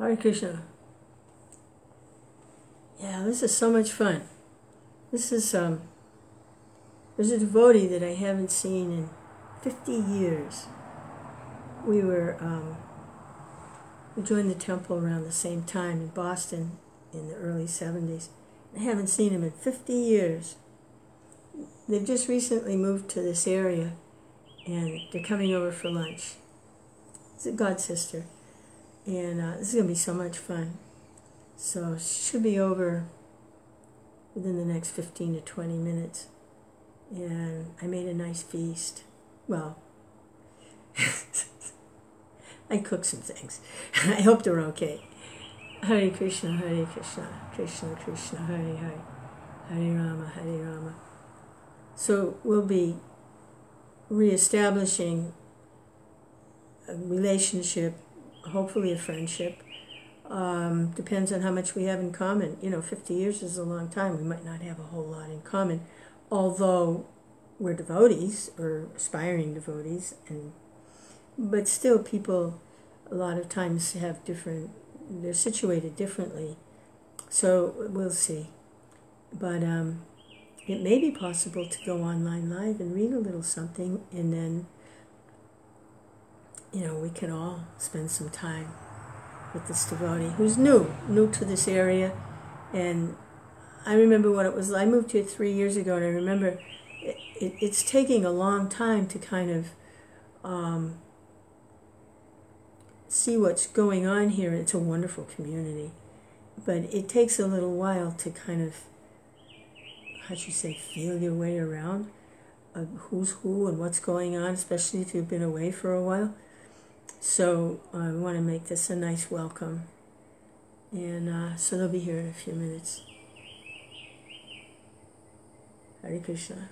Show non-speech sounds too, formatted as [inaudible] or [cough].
Hare Krishna. Yeah, this is so much fun. This is um there's a devotee that I haven't seen in 50 years. We were um, we joined the temple around the same time in Boston in the early 70s. I haven't seen him in 50 years. They've just recently moved to this area and they're coming over for lunch. It's a god sister. And uh, this is going to be so much fun. So should be over within the next 15 to 20 minutes. And I made a nice feast. Well, [laughs] I cooked some things. [laughs] I hope they're okay. Hare Krishna, Hare Krishna, Krishna Krishna, Hare Hare, Hare Rama, Hare Rama. So we'll be reestablishing a relationship, hopefully a friendship. Um, depends on how much we have in common. You know, 50 years is a long time. We might not have a whole lot in common, although we're devotees or aspiring devotees, and but still, people a lot of times have different. They're situated differently, so we'll see. But um, it may be possible to go online live and read a little something, and then you know we can all spend some time with this devotee who's new, new to this area. And I remember what it was. I moved here three years ago, and I remember it, it, it's taking a long time to kind of um, see what's going on here. It's a wonderful community, but it takes a little while to kind of, how should you say, feel your way around. Uh, who's who and what's going on, especially if you've been away for a while. So I want to make this a nice welcome. And uh, so they'll be here in a few minutes. Hare Krishna.